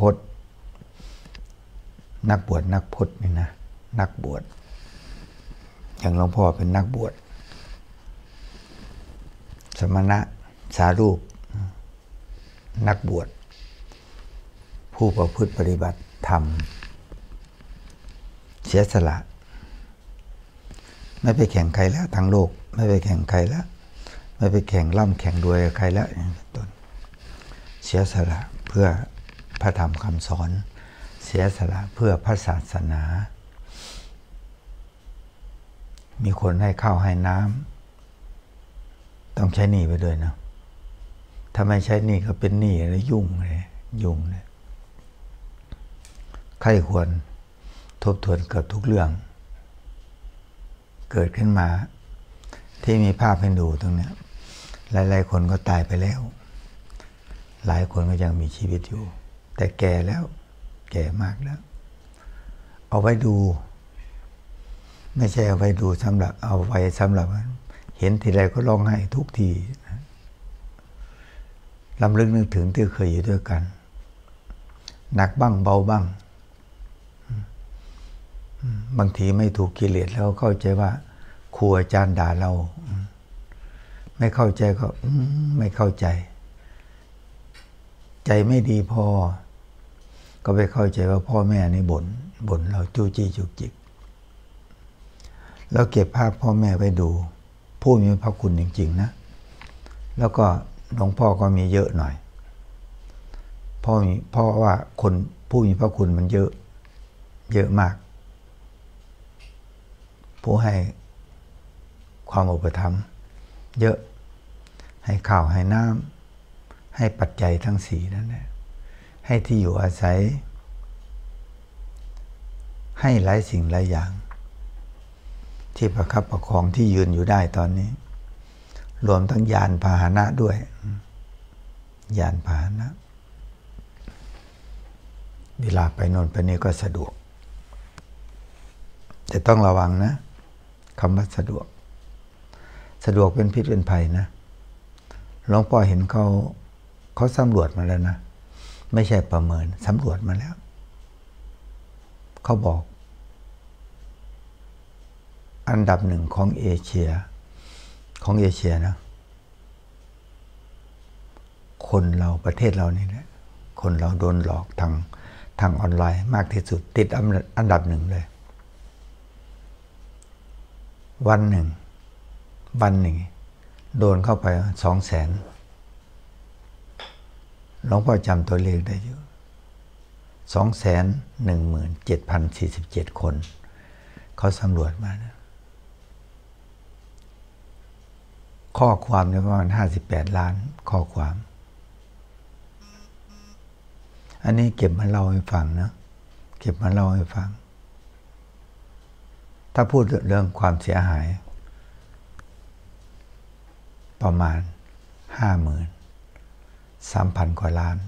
พจน์ นักบวชนักพจน์นี่นะนักบวชอย่างหลวงพ่อเป็นนักบวชสมณะสารูป นักบวชผู้ประพฤติปฏิบัติธรรม เสียสละ ไม่ไปแข่งใครแล้วทางโลก ไม่ไปแข่งใครแล้ว ไม่ไปแข่งร่ำแข่งรวยกับใครแล้วต้นเสียสละเพื่อ พระธรรมคำสอน เสียสละเพื่อพระศาสนา มีคนให้ข้าวให้น้ำต้องใช้หนี้ไปด้วยนะถ้าไม่ใช้หนี้ก็เป็นหนี้แล้วยุ่งเลยยุ่งเลยใครควรทบทวนเกือบทุกเรื่อง เกิดขึ้นมา ที่มีภาพให้ดูตรงนี้หลาย ๆ คนก็ตายไปแล้ว หลายคนก็ยังมีชีวิตอยู่ แต่แก่แล้ว แก่มากแล้ว เอาไว้ดู ไม่ใช่เอาไว้ดูสำหรับ เอาไว้สำหรับ เห็นทีไรก็ร้องไห้ทุกทีลำลึกนึกถึงที่เคยอยู่ด้วยกัน หนักบ้างเบาบ้าง บางทีไม่ถูกกิเลสแล้วเข้าใจว่าครูอาจารย์ด่าเรา ไม่เข้าใจก็ไม่เข้าใจ ใจไม่ดีพอ ก็ไปเข้าใจว่าพ่อแม่นี่บน่นบ่นเราจู้จี้จุกจิกแล้วเก็บภาพพ่อแม่ไว้ดู ผู้มีพระคุณจริง ๆ นะ แล้วก็หลวงพ่อก็มีเยอะหน่อยพ่อมีพราะว่าคนผู้มีพระคุณมันเยอะเยอะมาก ผู้ให้ความอุปถัมภ์เยอะให้ข่าวให้น้ำให้ปัจจัยทั้งสี่นั่นแหละ ให้ที่อยู่อาศัย ให้หลายสิ่งหลายอย่าง ที่ประคับประคองที่ยืนอยู่ได้ตอนนี้ รวมทั้งยานพาหนะด้วย ยานพาหนะ เวลาไปโน่นไปนี่ก็สะดวก แต่ต้องระวังนะคำว่าสะดวก สะดวกเป็นพิษเป็นภัยนะหลวงพ่อเห็นเขาเขาสำรวจมาแล้วนะ ไม่ใช่ประเมินสำรวจมาแล้ว เขาบอก อันดับหนึ่งของเอเชีย ของเอเชียนะ คนเราประเทศเรานี่แหละคนเราโดนหลอกทางทางออนไลน์มากที่สุด ติดอันดับหนึ่งเลย วันหนึ่ง วันหนึ่ง โดนเข้าไปสองแสน หลวงพ่อจำตัวเลขได้อยู่สองแสนหนึ่งหมื่นเจ็ดพันสี่สิบเจ็ดคน เขาสำรวจมานะข้อความเนี่ยประมาณห้าสิบแปดล้านข้อความ อันนี้เก็บมาเล่าให้ฟังนะ เก็บมาเล่าให้ฟัง ถ้าพูดเรื่องความเสียหาย ประมาณห้าหมื่น สามพันกว่าล้าน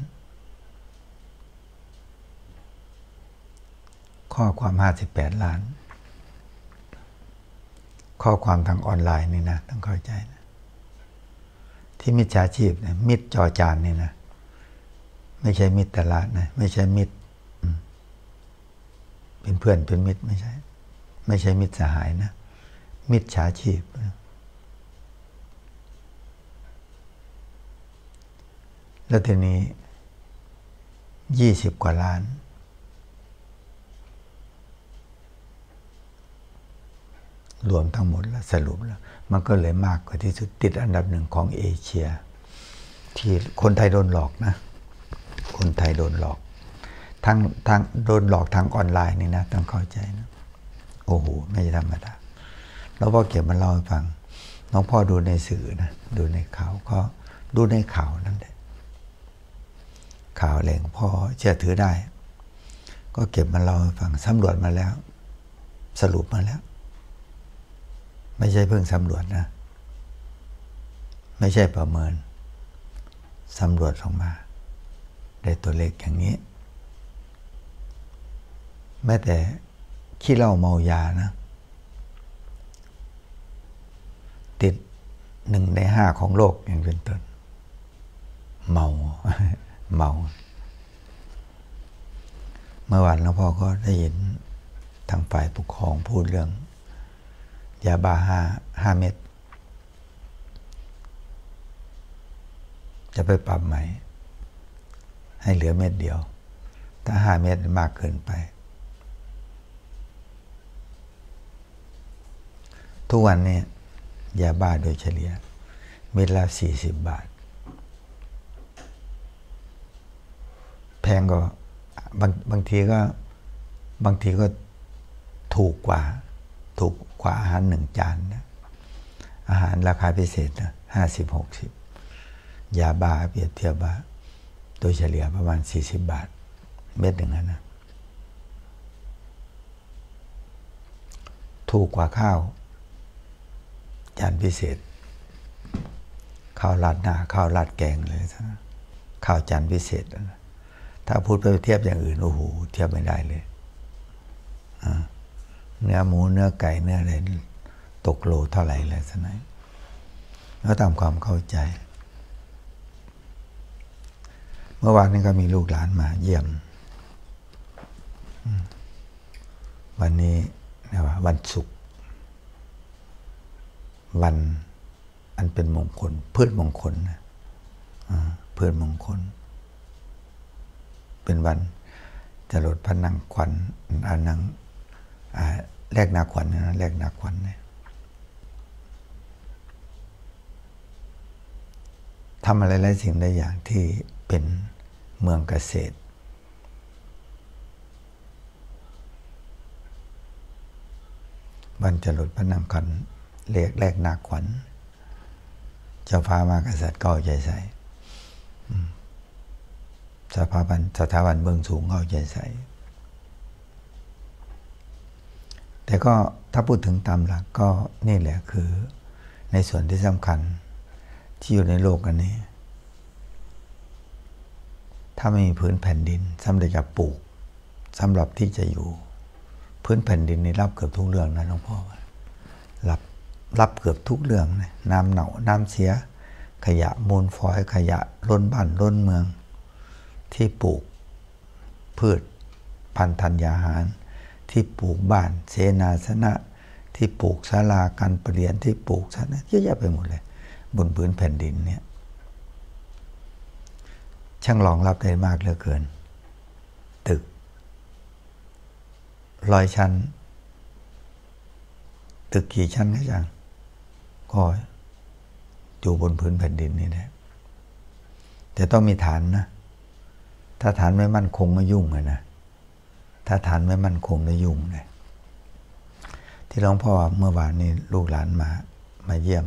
ข้อความห้าสิบแปดล้าน ข้อความทางออนไลน์นี่นะ ต้องเข้าใจนะ ที่มิจฉาชีพเนี่ยมิดจอจานนี่นะ ไม่ใช่มิตรตลาดนะ ไม่ใช่มิตรเป็นเพื่อนเป็นมิตรไม่ใช่ ไม่ใช่มิตรสหายนะ มิจฉาชีพนะ แล้วทีนี้ยี่สิบกว่าล้าน รวมทั้งหมดแล้วสรุปแล้ว มันก็เลยมากกว่าที่สุดติดอันดับหนึ่งของเอเชีย ที่คนไทยโดนหลอกนะ คนไทยโดนหลอกทั้งทางโดนหลอกทางออนไลน์นี่นะต้องเข้าใจนะโอ้โหไม่ธรรมดาแล้วพ่อเก็บมาเล่าให้ฟัง น้องพ่อดูในสื่อนะ ดูในข่าวก็ดูในข่าวนั่นแหละ ข่าวแหล่งพอเชื่อถือได้ ก็เก็บมาเล่าฟังสำรวจมาแล้ว สรุปมาแล้ว ไม่ใช่เพิ่งสำรวจนะ ไม่ใช่ประเมินสำรวจออกมา ได้ตัวเลขอย่างนี้ แม้แต่ขี้เหล้าเมายานะ ติดหนึ่งในห้าของโลกอย่างเป็นต้นเมา เมา เมื่อวานหลวงพ่อก็ได้ยินทางฝ่ายปกครองพูดเรื่อง ยาบ้าห้าห้าเม็ดจะไปปรับใหม่ให้เหลือเม็ดเดียว ถ้าห้าเม็ดมากเกินไป ทุกวันนี้ยาบ้าโดยเฉลี่ยเม็ดละสี่สิบบาท แพงก็บางบางทีก็บางทีก็ถูกกว่า ถูกกว่าอาหารหนึ่งจานนะอาหารราคาพิเศษนะห้าสิบหกสิบยาบ้าเปรียบเทียบว่าโดยเฉลี่ยประมาณสี่สิบบาท เม็ดหนึ่งนะถูกกว่าข้าว จานพิเศษ ข้าวราดหน้าข้าวราดแกงเลยนะข้าวจานพิเศษนะ ถ้าพูดไปเทียบอย่างอื่นโอ้โหเทียบไม่ได้เลยเนื้อหมูเนื้อไก่เนื้ออะไรตกโลเท่าไหร่เลยสนัยแล้วตามความเข้าใจ เมื่อวานนี้ก็มีลูกหลานมาเยี่ยม วันนี้นะว่าวันศุกร์วันอันเป็นมงคลพืชมงคลนะพืชมงคล เป็นวันจรดพระนังควันอานังแลกนาขวัญนะแลกนาขวัญเนี่ยทำอะไรหลายสิ่งได้อย่างที่เป็นเมืองเกษตร บันจรดพระนังคันเรียกแลกนาขวัญเจ้าฟ้ามากษัตริย์ก็ใจใส่ สถาบันสถาบันเบื้องสูงเข้าใจใส่ แต่ก็ถ้าพูดถึงตามหลักก็นี่แหละคือในส่วนที่สำคัญที่อยู่ในโลกอันนี้ ถ้าไม่มีพื้นแผ่นดินสำหรับจะปลูกสำหรับที่จะอยู่ พื้นแผ่นดินนี่รับเกือบทุกเรื่องนะหลวงพ่อรับรับเกือบทุกเรื่องนะน้ำเหนาน้ำเสีย ขยะมูลฝอยขยะล้นบ้านล้นเมือง ที่ปลูก พืชพันธัญญาหาร ที่ปลูกบ้านเสนาสนะ ที่ปลูกศาลาการเปลี่ยนที่ปลูกสนะเยอะแยะไปหมดเลย บนพื้นแผ่นดินเนี่ยช่างรองรับได้มากเหลือเกิน ตึกร้อยชั้น ตึกกี่ชั้นก็จังก็อยู่บนพื้นแผ่นดินนี่แหละแต่ต้องมีฐานนะ ถ้าฐานไม่มั่นคงก็ยุ่งเลยนะถ้าฐานไม่มั่นคงก็ยุ่งเลยที่หลวงพ่อเมื่อวานนี้ลูกหลานมามาเยี่ยม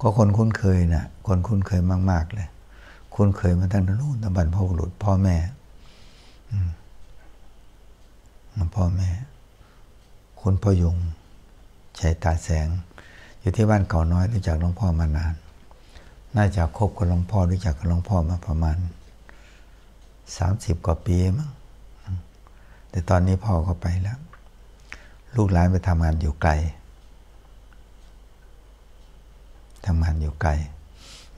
ก็คนคุ้นเคยนะคนคุ้นเคยมาก ๆ เลย คุ้นเคยมาตั้งแต่นู้นตั้งบรรพบุรุษพ่อแม่พ่อแม่ คุณพ่อยงชัยตาแสง อยู่ที่บ้านเก่าน้อยรู้จักหลวงพ่อมานาน น่าจะคบกับหลวงพ่อรู้จักกับหลวงพ่อมาประมาณสามสิบกว่าปีมั้งแต่ตอนนี้พ่อก็ไปแล้ว ลูกหลานไปทำงานอยู่ไกลทำงานอยู่ไกล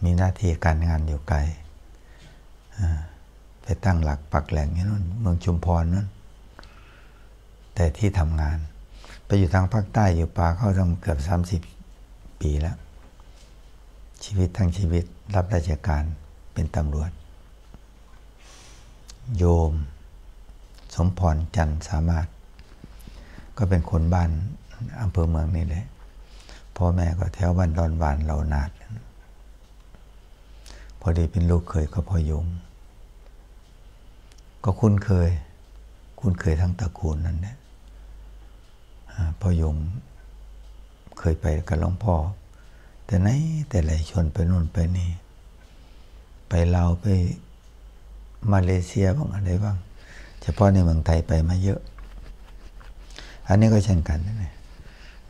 มีหน้าที่การงานอยู่ไกล ไปตั้งหลักปักแหล่งนี่นู่นเมืองชุมพรนั่น แต่ที่ทำงาน ไปอยู่ทางภาคใต้อยู่ป่าเข้าตั้งเกือบสามสิบปีแล้ว ชีวิตทั้งชีวิตรับราชการเป็นตำรวจ โยม สมพรจันสามารถ ก็เป็นคนบ้านอำเภอเมืองนี่แหละพ่อแม่ก็แถวบ้านดอนหวานเรานาด พอดีเป็นลูกเคยก็พอยง ก็คุ้นเคย คุ้นเคยทั้งตระกูลนั่นแหละพอยงเคยไปกับหลวงพ่อ แต่ไหนแต่หลชนไปนู่นไปนี่ ไปลาวไปมาเลเซียบ้างอะไรบ้าง เฉพาะในเมืองไทยไปมาเยอะ อันนี้ก็เช่นกันนะ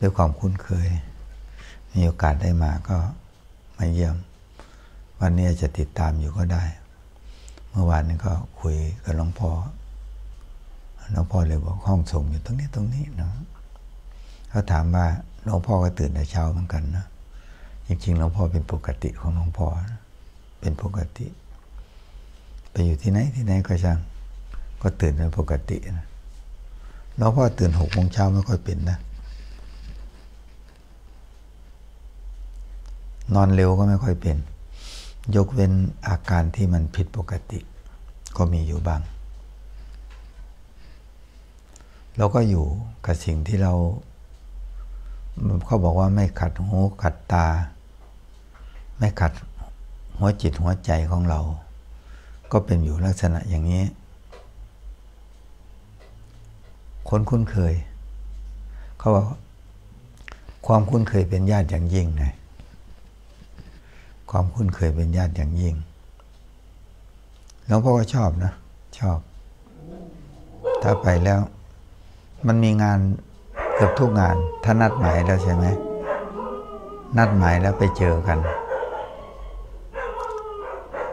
ด้วยความคุ้นเคย มีโอกาสได้มาก็มาเยี่ยม วันนี้จะติดตามอยู่ก็ได้ เมื่อวานนี้ก็คุยกับหลวงพ่อหลวงพ่อเลยบอกห้องส่งอยู่ตรงนี้ตรงนี้เนาะเขาถามว่าหลวงพ่อก็ตื่นแต่เช้าเหมือนกันนะ จริงๆหลวงพ่อเป็นปกติของหลวงพ่อเป็นปกติ ไปอยู่ที่ไหนที่ไหนก็ช่างก็ตื่นเป็นปกตินะหลวงพ่อตื่นหกโมงเช้าไม่ค่อยเป็นนะนอนเร็วก็ไม่ค่อยเป็น ยกเว้นอาการที่มันผิดปกติ ก็มีอยู่บ้าง เราก็อยู่กับสิ่งที่เราเขาบอกว่าไม่ขัดหูขัดตา ไม่ขัดหัวจิตหัวใจของเรา ก็เป็นอยู่ลักษณะอย่างนี้ คนคุ้นเคย เขาบอกความคุ้นเคยเป็นญาติอย่างยิ่งไงความคุ้นเคยเป็นญาติอย่างยิ่งหลวงพ่อก็ชอบนะ ชอบ ถ้าไปแล้ว มันมีงานเกือบทุกงาน ถ้านัดหมายแล้วใช่ไหมนัดหมายแล้วไปเจอกัน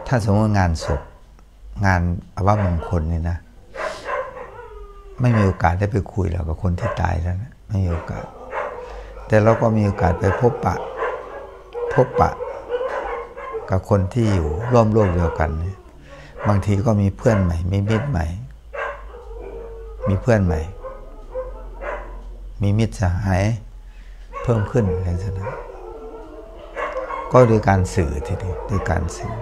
ถ้าสมมติงานศพงานอาวมงคลนี่นะ ไม่มีโอกาสได้ไปคุยแล้วกับคนที่ตายแล้วนะไม่มีโอกาส แต่เราก็มีโอกาสไปพบปะ พบปะ กับคนที่อยู่ร่วมโลกเดียวกันเนี่ยบางทีก็มีเพื่อนใหม่มีมิตรใหม่ มีเพื่อนใหม่ มีมิตรสหายเพิ่มขึ้นอะไรสักนั้นก็โดยการสื่อทีเดียวด้วยการสื่อ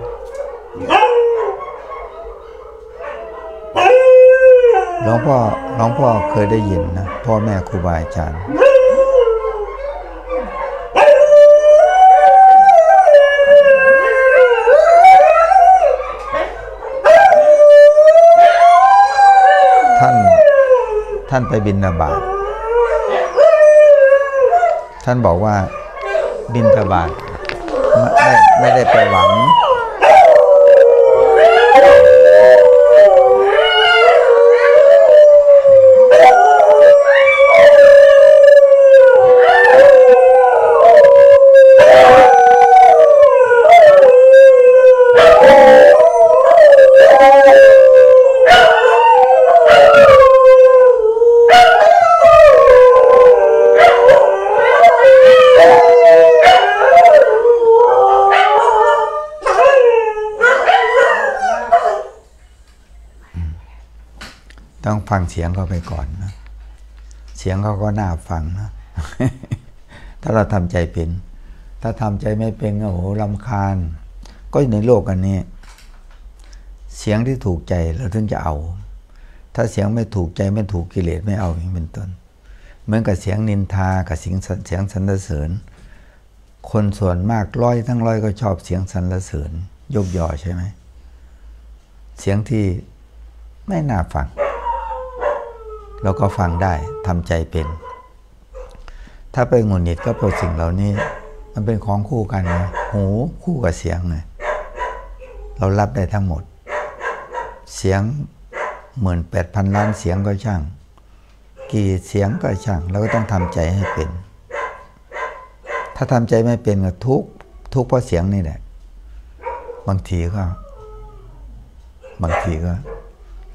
หลวงพ่อหลวงพ่อเคยได้ยินนะพ่อแม่ครูบาอาจารย์ท่านท่านไปบินนาบาตท่านบอกว่าบินทบาทไม่ไม่ได้ไปหวัง ฟังเสียงเขาไปก่อนนะ เสียงเขาก็น่าฟังนะ ถ้าเราทำใจเป็น ถ้าทำใจไม่เป็นโอ้โหลำคาญ ก็ในโลกอันนี้ เสียงที่ถูกใจเราถึงจะเอา ถ้าเสียงไม่ถูกใจไม่ถูกกิเลสไม่เอาอย่างเป็นต้น เหมือนกับเสียงนินทากับเสียงเสียงสรรเสริญ คนส่วนมากร้อยทั้งร้อยก็ชอบเสียงสรรเสริญยกยอใช่ไหมเสียงที่ไม่น่าฟัง เราก็ฟังได้ทำใจเป็น ถ้าไปงุนหงิดก็เพราะสิ่งเหล่านี้ มันเป็นของคู่กันไงหูคู่กับเสียงไงเรารับได้ทั้งหมด เสียงหมื่นแปดพันล้านเสียงก็ช่าง กี่เสียงก็ช่างเราก็ต้องทำใจให้เป็น ถ้าทำใจไม่เป็นก็ทุกทุกเพราะเสียงนี่แหละ บางทีก็ บางทีก็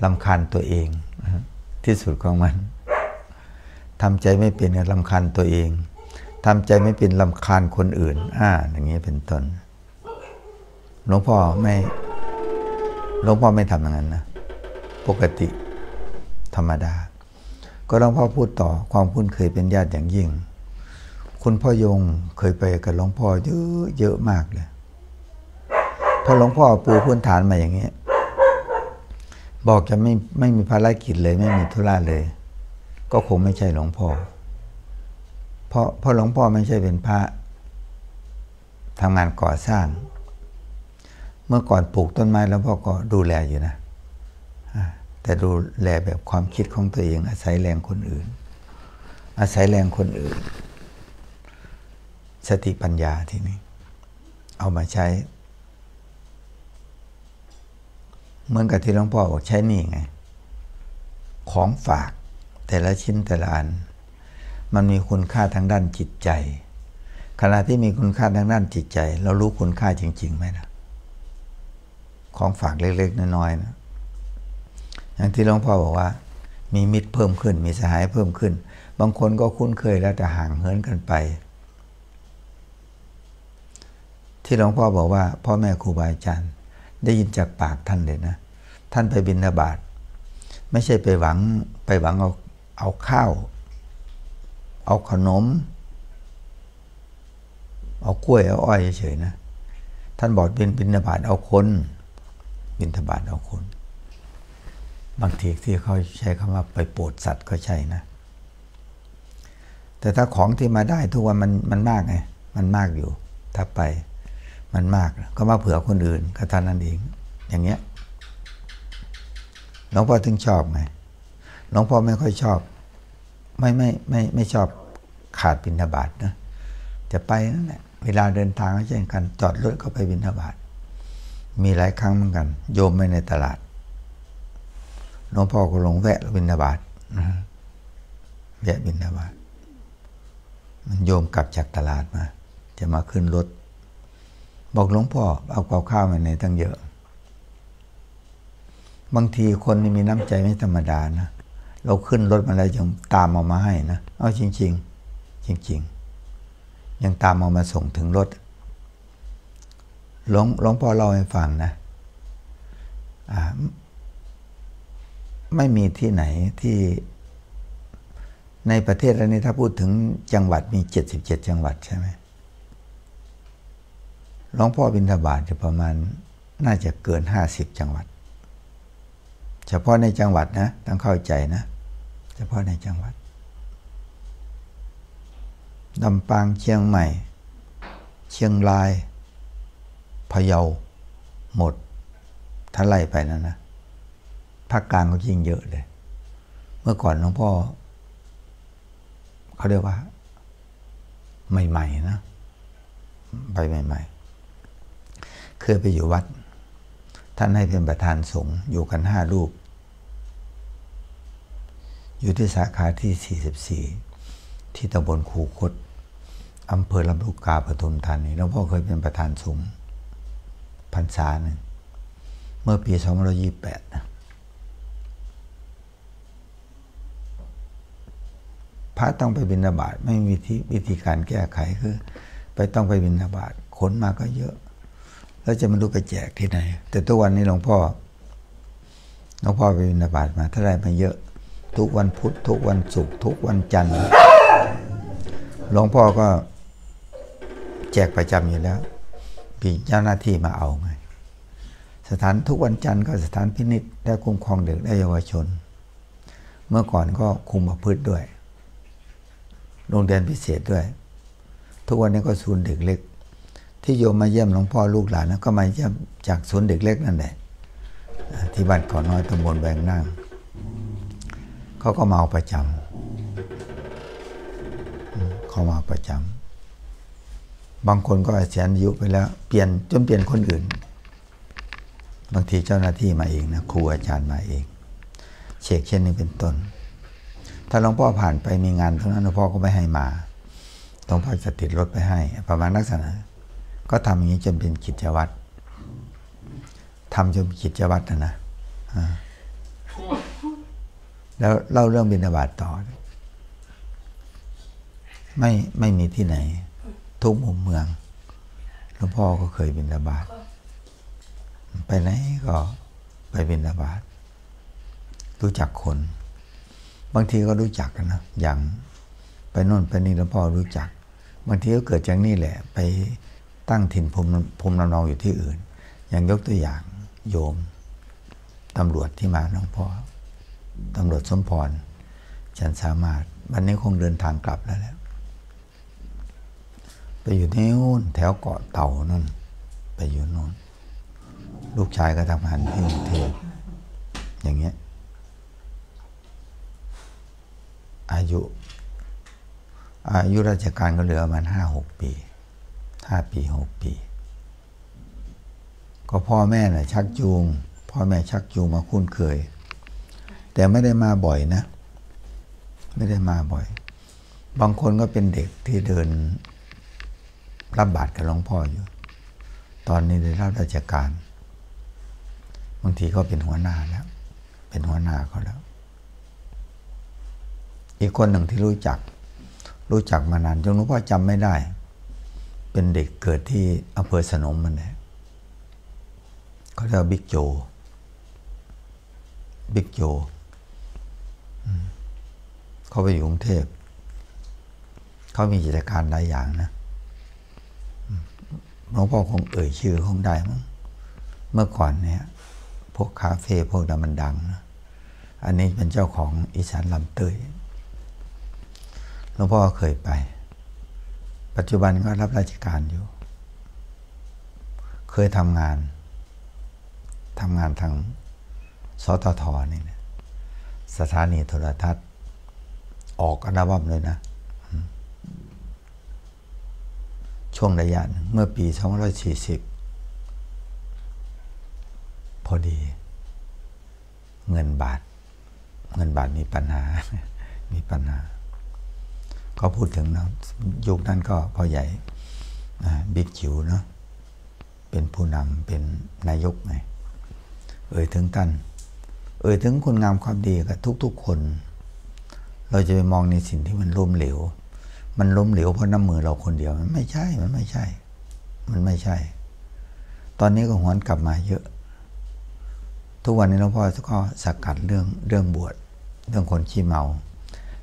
ลำคาญตัวเอง ที่สุดของมันทำใจไม่เป็นลำคาญตัวเองทำใจไม่เป็นลำคาญคนอื่น อ่า อย่างนี้เป็นต้นหลวงพ่อไม่หลวงพ่อไม่ทำอย่างนั้นนะ ปกติธรรมดา ก็หลวงพ่อพูดต่อความคุ้นเคยเป็นญาติอย่างยิ่ง คุณพ่อยงเคยไปกับหลวงพ่อเยอะเยอะมากเลยพอหลวงพ่อปูพื้นฐานมาอย่างนี้ บอกจะไม่ไม่มีภารกิจเลย ไม่มีธุระเลย ก็คงไม่ใช่หลวงพ่อเพราะเพราะหลวงพ่อไม่ใช่เป็นพระทำงานก่อสร้าง เมื่อก่อนปลูกต้นไม้แล้วพ่อก็ดูแลอยู่นะ แต่ดูแลแบบความคิดของตัวเอง อาศัยแรงคนอื่น อาศัยแรงคนอื่น สติปัญญาทีนี้ เอามาใช้ เหมือนกับที่หลวงพ่อบอกใช้นี่ไง ของฝากแต่ละชิ้นแต่ละอัน มันมีคุณค่าทางด้านจิตใจ ขณะที่มีคุณค่าทางด้านจิตใจ เรารู้คุณค่าจริงๆไหมนะของฝากเล็กๆน้อยๆนะอย่างที่หลวงพ่อบอกว่า มีมิตรเพิ่มขึ้น มีสหายเพิ่มขึ้น บางคนก็คุ้นเคยแล้วแต่ห่างเหินกันไป ที่หลวงพ่อบอกว่า พ่อแม่ครูบาอาจารย์ ได้ยินจากปากท่านเลยนะ ท่านไปบิณฑบาตไม่ใช่ไปหวังไปหวังเอาเอาข้าว เอาขนม เอากล้วย เอาอ้อยเฉยๆนะ ท่านบอกเป็นบินบาตเอาคน บินบาตเอาคน บางทีที่เขาใช้คำว่าไปโปรดสัตว์ก็ใช่นะ แต่ถ้าของที่มาได้ทุกวันมันมันมากไง มันมากอยู่ ถ้าไป มันมากก็มาเผื่อคนอื่นก็ท่านนั้นเอง อย่างเงี้ยหลวงพ่อถึงชอบไงหลวงพ่อไม่ค่อยชอบ ไม่ไม่ไม่ไม่ชอบขาดบิณฑบาตนะจะไปนั่นแหละเวลาเดินทางก็เช่นกัน จอดรถก็ไปบิณฑบาตมีหลายครั้งเหมือนกัน โยมไม่ในตลาดหลวงพ่อก็ลงแวะบิณฑบาตนะแวะบิณฑบาตมันโยมกลับจากตลาดมา จะมาขึ้นรถ บอกหลวงพ่อเอาเปล่าข้าวมาในตั้งเยอะ บางทีคนนี่มีน้ำใจไม่ธรรมดานะ เราขึ้นรถมาแล้วยังตามเอามาให้นะ เอาจริง ๆ จริง ๆ ยังตามเอามาส่งถึงรถ หลวงหลวงพ่อเล่าให้ฟังนะไม่มีที่ไหนที่ในประเทศเรานี้ถ้าพูดถึงจังหวัดมีเจ็ดสิบเจ็ดจังหวัดใช่ไหม หลวงพ่อบิณฑบาตจะประมาณน่าจะเกินห้าสิบจังหวัด เฉพาะในจังหวัดนะต้องเข้าใจนะ เฉพาะในจังหวัดลำปางเชียงใหม่ เชียงรายพะเยาหมดถ้าไล่ไปนะนะภาคกลางก็ยิ่งเยอะเลย เมื่อก่อนหลวงพ่อเขาเรียกว่า ใหม่ ๆ นะ ไปใหม่ ๆ เคยไปอยู่วัด ท่านให้เป็นประธานสงฆ์อยู่กันห้ารูป อยู่ที่สาขาที่ 44 ที่ตำบลคูคตอำเภอลำลูกกาปทุมธานีหลวงพ่อเคยเป็นประธานสงฆ์พรรษาหนึ่งเมื่อปี2528นะพระต้องไปบิณฑบาตไม่มีวิธีวิธีการแก้ไขคือ ไปต้องไปบิณฑบาตขนมาก็เยอะ แล้วจะไม่รู้ไปแจกที่ไหน แต่ทุกวันนี้หลวงพ่อหลวงพ่อไปบิณฑบาตมาถ้าได้มาเยอะ ทุกวันพุธทุกวันศุกร์ทุกวันจันทร์หลวงพ่อก็แจกประจำอยู่แล้วปีเจ้าหน้าที่มาเอาไงสถานทุกวันจันทร์ก็สถานพินิษและคุ้มครองเด็กและเยาวชน เมื่อก่อนก็คุมประพฤติด้วยโรงเรียนพิเศษด้วย ทุกวันนี้ก็ศูนย์เด็กเล็ก ที่โยมมาเยี่ยมหลวงพ่อลูกหลานนะก็มาเยี่ยมจากศูนย์เด็กเล็กนั่นแหละที่บ้านก่อนน้อยตำบลแบงนั่งเขาก็มาเอาประจำเขามาประจำบางคนก็เสียอายุไปแล้ว เปลี่ยนจนเปลี่ยนคนอื่น บางทีเจ้าหน้าที่มาเองนะครูอาจารย์มาเองเชกเช่นนี้เป็นต้น ถ้าหลวงพ่อผ่านไปมีงานตรงนั้นหลวงพ่อก็ไม่ให้มาหลวงพ่อจะติดรถไปให้ ประมาณลักษณะ ก็ทำอย่างนี้จนเป็นกิจวัตรทำจนกิจวัตรนะนะแล้วเล่าเรื่องบินาบาตต่อ ไม่ไม่มีที่ไหน ทุกมุมเมืองหลวงพ่อก็เคยบินาบาตไปไหนก็ไปบินาบาตรู้จักคน บางทีก็รู้จักกันนะอย่างไปโน่นไปนี่หลวงพ่อรู้จัก บางทีก็เกิดจากนี่แหละ ไป ตั้งถิ่นภูมิภูมิลำเนาอยู่ที่อื่น อย่างยกตัวอย่างโยมตำรวจที่มาหลวงพ่อตำรวจสมพรฉันสามารถวันนี้คงเดินทางกลับแล้วแหละไปอยู่ที่นู่นแถวเกาะเต่านั่น ไปอยู่นู่นลูกชายก็ทำงานที่กรุงเทพอย่างเงี้ย อายุ อายุราชการก็เหลือประมาณห้าหกปี ห้าปีหกปี ก็พ่อแม่น่ะชักจูง พ่อแม่ชักจูงมาคุ้นเคย แต่ไม่ได้มาบ่อยนะ ไม่ได้มาบ่อย บางคนก็เป็นเด็กที่เดินรับบาตรกับหลวงพ่ออยู่ ตอนนี้ได้รับราชการ บางทีก็เป็นหัวหน้าแล้ว เป็นหัวหน้าเขาแล้ว อีกคนหนึ่งที่รู้จัก รู้จักมานานจนหลวงพ่อจำไม่ได้ เป็นเด็กเกิดที่อำเภอสนมมันเลยเขาเรียกบิ๊กโจ บิ๊กโจเขาไปอยู่กรุงเทพ เขามีกิจการหลายอย่างนะหลวงพ่อคงเอ่ยชื่อคงได้มั้งเมื่อก่อนเนี่ย พวกคาเฟ่พวกนั้นมันดังนะอันนี้เป็นเจ้าของอีสานลำเตยหลวงพ่อเคยไป ปัจจุบันก็รับราชการอยู่ เคยทำงานทำงานทางสตทนี่นะสถานีโทรทัศน์ ออกอัลบั้มเลยนะ ช่วงระยะนึ่งเมื่อปี 2540 พอดี เงินบาท เงินบาทมีปัญหา มีปัญหา ก็พูดถึงนะยุคนั้นก็พ่อใหญ่บิ๊กจิ๋วเนาะเป็นผู้นำเป็นนายกไงเอ่ยถึงท่านเอ่ยถึงคุณงามความดีกับทุกๆคน เราจะไปมองในสิ่งที่มันล้มเหลว มันล้มเหลวเพราะน้ำมือเราคนเดียวมันไม่ใช่มันไม่ใช่ มันไม่ใช่ ตอนนี้ก็หวนกลับมาเยอะ ทุกวันนี้หลวงพ่อก็สกัดเรื่องเรื่องบวชเรื่องคนขี้เมา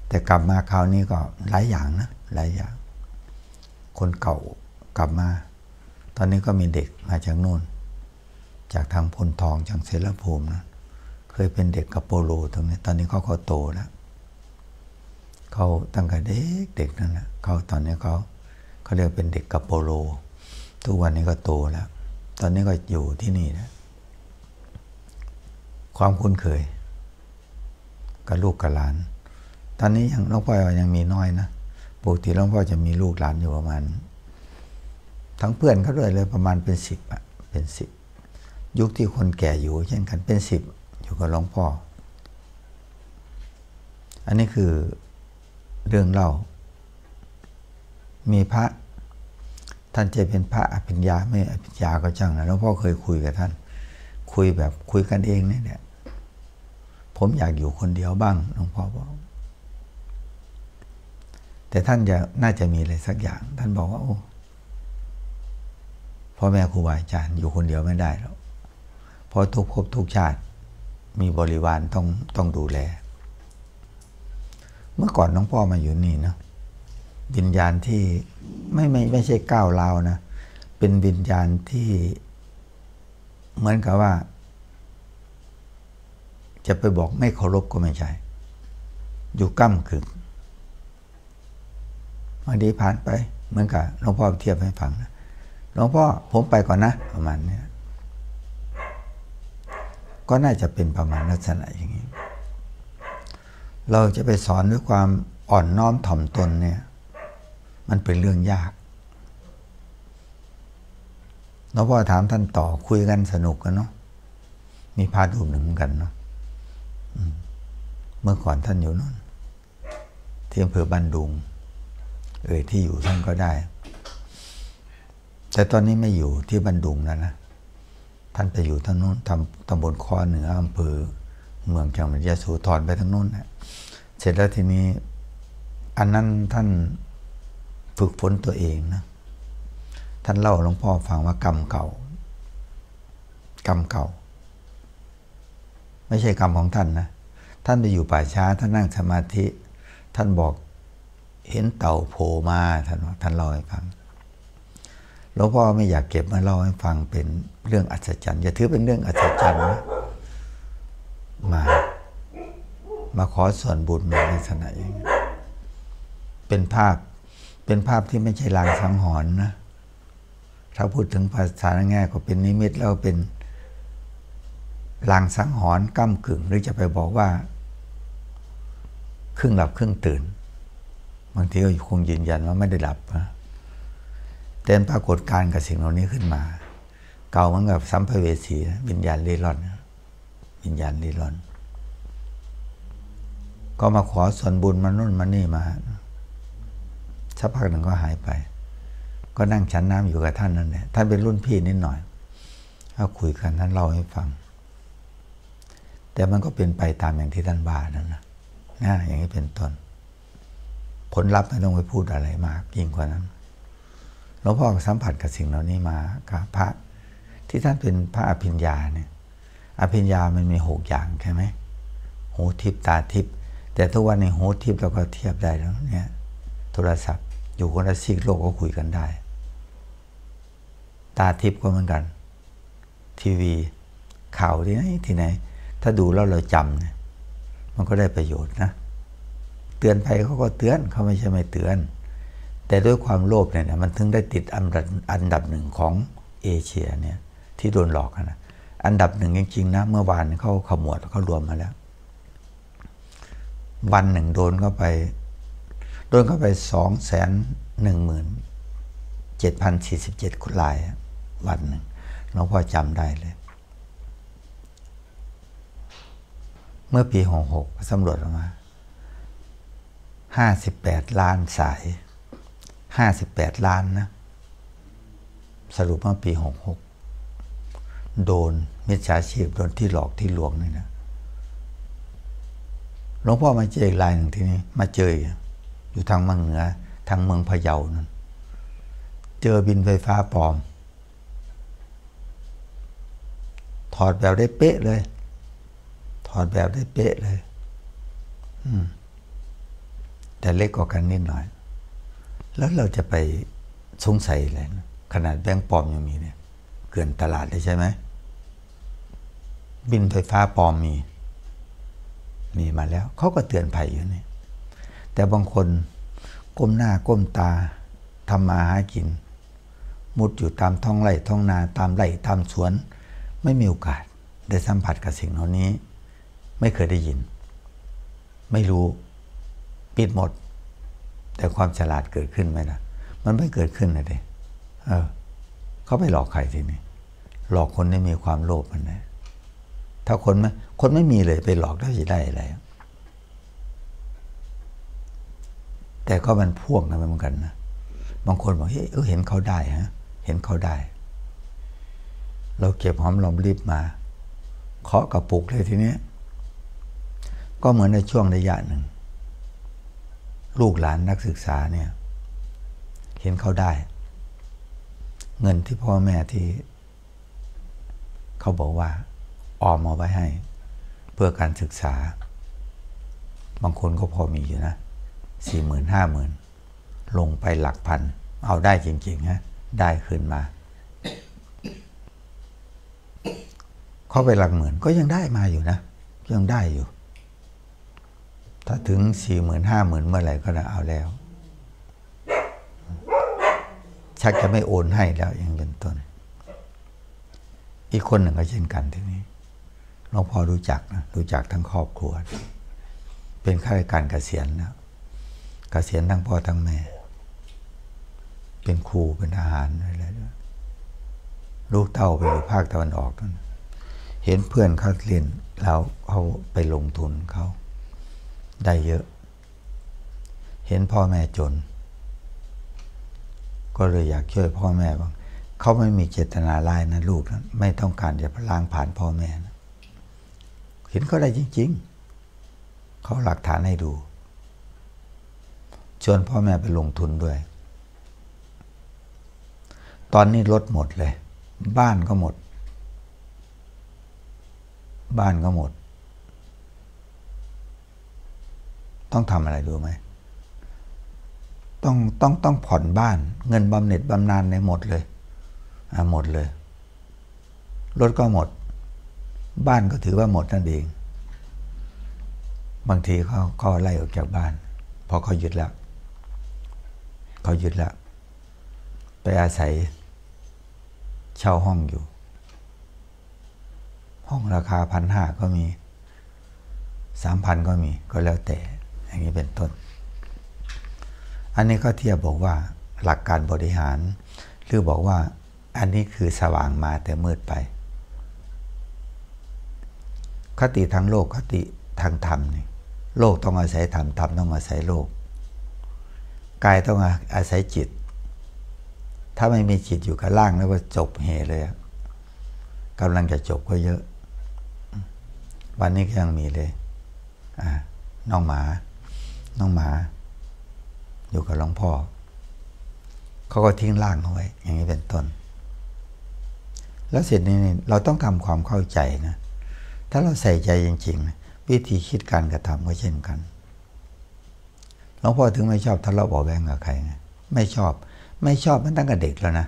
แต่กลับมาคราวนี้ก็หลายอย่างนะหลายอย่าง คนเก่ากลับมา ตอนนี้ก็มีเด็กมาจากนู่น จากทางพลทองจากเซรภูมินะเคยเป็นเด็กกับโปโลตรงนี้ ตอนนี้เขาเขาโตแล้วเขาตั้งแต่เด็กเด็กนั่นแหละเขาตอนนี้เขาเขาเรียกเป็นเด็กกับโปโล ทุกวันนี้ก็โตแล้ว ตอนนี้ก็อยู่ที่นี่นะความคุ้นเคยกับลูกกับหลาน ตอนนี้ยังหลวงพ่อยังมีน้อยนะปกติหลวงพ่อจะมีลูกหลานอยู่ประมาณ ทั้งเพื่อนเขาด้วยเลยประมาณเป็นสิบอะเป็นสิบยุคที่คนแก่อยู่เช่นกันเป็นสิบอยู่กับหลวงพ่อ อันนี้คือเรื่องเล่า มีพระท่านจะเป็นพระอภิญญาไม่อภิญญาก็จังนะหลวงพ่อเคยคุยกับท่าน คุยแบบคุยกันเองเนี่แหละผมอยากอยู่คนเดียวบ้างหลวงพ่อบอก แต่ท่านจะน่าจะมีอะไรสักอย่าง ท่านบอกว่าโอ้พ่อแม่ครูบาอาจารย์อยู่คนเดียวไม่ได้แล้วเพราะทุกภพทุกชาติมีบริวารต้องต้องดูแล เมื่อก่อนน้องพ่อมาอยู่นี่เนาะวิญญาณที่ไม่ไม่ไม่ใช่ก้าวลาวนะ เป็นวิญญาณที่เหมือนกับว่า จะไปบอกไม่เคารพก็ไม่ใช่ อยู่ก้ากึ่ง วันดีผ่านไปเหมือนกับหลวงพ่อเทียบให้ฟังนะหลวงพ่อผมไปก่อนนะประมาณนี้ก็น่าจะเป็นประมาณลักษณะอย่างนี้ เราจะไปสอนด้วยความอ่อนน้อมถ่อมตนเนี่ย มันเป็นเรื่องยากเราพ่อถามท่านต่อคุยกันสนุกกันเนาะมีพาดูหนึ่งกันเนาะเมื่อก่อนท่านอยู่นู่นที่อำเภอบันดุง เอ่ยที่อยู่ท่านก็ได้ แต่ตอนนี้ไม่อยู่ที่บันดุงแล้วนะ ท่านไปอยู่ทางนู้นทำตำบลคอเหนืออำเภอ เมืองจังหวัดยะโสธรไปทางนู้นนะเสร็จแล้วทีนี้ อันนั้นท่านฝึกฝนตัวเองนะ ท่านเล่าหลวงพ่อฟังว่ากรรมเก่า กรรมเก่า ไม่ใช่กรรมของท่านนะ ท่านไปอยู่ป่าช้า ท่านนั่งสมาธิ ท่านบอก เห็นเต่าโผล่มาท่านท่านเล่าให้ฟังหลวงพ่อไม่อยากเก็บมาเล่าให้ฟังเป็นเรื่องอัศจรรย์อย่าถือเป็นเรื่องอัศจรรย์นะมา มาขอส่วนบุญมาในลักษณะอย่างเป็นภาพเป็นภาพที่ไม่ใช่ลางสังหรณ์นะถ้าพูดถึงภาษาแง่ก็เป็นนิมิตแล้วเป็นลางสังหรณ์ก้ากึ่ง หรือจะไปบอกว่า ครึ่งหลับครึ่งตื่น บางทีก็คงยืนยันว่าไม่ได้หลับนะแต่ปรากฏการกับสิ่งเหล่านี้ขึ้นมา เก่าเหมือนกับสัมภเวสีวิญญาณเร่ร่อนวิญญาณเร่ร่อน ก็มาขอส่วนบุญมานุ่นมานี่มาสักพักหนึ่งก็หายไป ก็นั่งฉันน้ำอยู่กับท่านนั่นแหละท่านเป็นรุ่นพี่นิดหน่อยก็คุยกันท่านเล่าให้ฟัง แต่มันก็เป็นไปตามอย่างที่ท่านบานั่นนะนะอย่างนี้เป็นต้น ผลลัพธ์ไม่ต้องไปพูดอะไรมากยิ่งกว่านั้นลวงพ่อสัมผัสกับสิ่งเหล่านี้มากับพระที่ท่านเป็นพระอภิญญาเนี่ยอภิญญามันมีหกอย่างใช่ไหมหูทิพตาทิพแต่ทุกวันในโฮทิปเราก็เทียบได้แล้วเนี่ยโทรศัพท์อยู่คนละซีกโลกก็คุยกันได้ ตาทิพก็เหมือนกัน ทีวีข่าวที่ไหนที่ไหน ถ้าดูแล้วเราจำเนี่ยมันก็ได้ประโยชน์นะ เตือนภัยเขาก็เตือนเขาไม่ใช่ไม่เตือน แต่ด้วยความโลภเนี่ยมันถึงได้ติดอันดับอันดับหนึ่งของเอเชียเนี่ยที่โดนหลอกนะอันดับหนึ่งจริงๆนะเมื่อวานเขาขมวดเขารวมมาแล้ว วันหนึ่งโดนเข้าไป โดนเข้าไปสองแสนหนึ่งหมื่นเจ็ดพันสี่สิบเจ็ดคนลายวันหนึ่งหลวงพ่อจำได้เลย เมื่อปีหกหกสำรวจออกมา ห้าสิบแปดล้านสายห้าสิบแปดล้านนะ สรุปว่าปีหกหกโดนมิจฉาชีพโดนที่หลอกที่หลวงนี่นะหลวงพ่อมาเจออีกรายหนึ่งทีนี้ มาเจออยู่ทางเมืองเหนือ ทางเมืองพะเยานั่นเจอบินไฟฟ้าปลอม ถอดแบบได้เป๊ะเลย ถอดแบบได้เป๊ะเลย อืม แต่เล็กกว่ากันนิดหน่อย แล้วเราจะไปสงสัยอะไรนะขนาดแบงค์ปลอมยังมีเนี่ย เกินตลาดเลยใช่ไหม บินไฟฟ้าปลอมมี มีมาแล้ว เขาก็เตือนภัยอยู่นี่แต่บางคนก้มหน้าก้มตาทำมาหากิน มุดอยู่ตามท้องไร่ท้องนาตามไร่ตามสวน ไม่มีโอกาสได้สัมผัสกับสิ่งเหล่านี้ ไม่เคยได้ยิน ไม่รู้ ปิดหมด แต่ความฉลาดเกิดขึ้นไหมล่ะมันไม่เกิดขึ้นเลยดิเออเขาไปหลอกใครทีนี้หลอกคนที่มีความโลภมันนะถ้าคนไม่คนไม่มีเลยไปหลอกแล้จะได้อะไรแต่ก็มันพ่วงกันเหมือนกันนะบางคนบอกเฮ้ยเห็นเขาได้ฮะเห็นเขาได้ เราเก็บหอมรอมริบมาเคาะกระปุกเลยทีนี้ก็เหมือนในช่วงระยะหนึ่ง ลูกหลานนักศึกษาเนี่ย เห็นเขาได้ เงินที่พ่อแม่ที่ เขาบอกว่า ออมเอาไว้ให้ เพื่อการศึกษา บางคนก็พอมีอยู่นะสี่หมื่นห้าหมื่นลงไปหลักพัน เอาได้จริงๆฮะได้ขึ้นมา เข้าไปหลักหมื่นก็ยังได้มาอยู่นะ ยังได้อยู่ ถ้าถึงสี่หมื่นห้าหมื่นเมื่อไหร่ก็จะเอาแล้ว ชักจะไม่โอนให้แล้วยังเป็นต้น อีกคนหนึ่งก็เช่นกันทีนี้หลวงพ่อรู้จักนะรู้จักทั้งครอบครัว เป็นข้าราชการเกษียณแล้วเกษียณทั้งพ่อทั้งแม่ เป็นครูเป็นทหารอะไรด้วยลูกเต้าไปอยู่ภาคตะวันออกนั่นเห็นเพื่อนเขาเรียนแล้วเขาไปลงทุนเขา ได้เยอะ เห็นพ่อแม่จน ก็เลยอยากช่วยพ่อแม่บ้างเขาไม่มีเจตนาร้ายนะลูกนะไม่ต้องการจะล้างผ่านพ่อแม่นะเห็นเขาได้จริง ๆ เขาหลักฐานให้ดู ชวนพ่อแม่ไปลงทุนด้วย ตอนนี้รถหมดเลย บ้านก็หมด บ้านก็หมด ต้องทำอะไรดูไหมต้องต้องต้องผ่อนบ้าน เงินบำเหน็จบำนาญในหมดเลยหมดเลยรถก็หมด บ้านก็ถือว่าหมดนั่นเอง บางทีเขาเขาไล่ออกจากบ้าน พอเขาหยุดแล้วเขาหยุดแล้วไปอาศัย เช่าห้องอยู่ ห้องราคาพันห้าก็มีสามพันก็มีก็แล้วแต่ อย่างนี้เป็นต้น อันนี้ก็เทียบบอกว่าหลักการบริหาร หรือบอกว่าอันนี้คือสว่างมาแต่มืดไป คติทางโลกคติทางธรรมนี่โลกต้องอาศัยธรรมธรรมต้องอาศัยโลกกายต้องอาศัยจิต ถ้าไม่มีจิตอยู่กับร่างแล้วก็จบเหเลยกำลังจะจบก็เยอะ วันนี้ก็ยังมีเลยน้องหมา น้องหมา อยู่กับหลวงพ่อ เขาก็ทิ้งร่างเอาไว้ อย่างนี้เป็นต้น แล้วเสร็จนี้เราต้องทำความเข้าใจนะ ถ้าเราใส่ใจจริงๆวิธีคิดการกระทำก็เช่นกันหลวงพ่อถึงไม่ชอบทะเลาะเบาแวงกับใครไงไม่ชอบ ไม่ชอบมันตั้งแต่เด็กแล้วนะ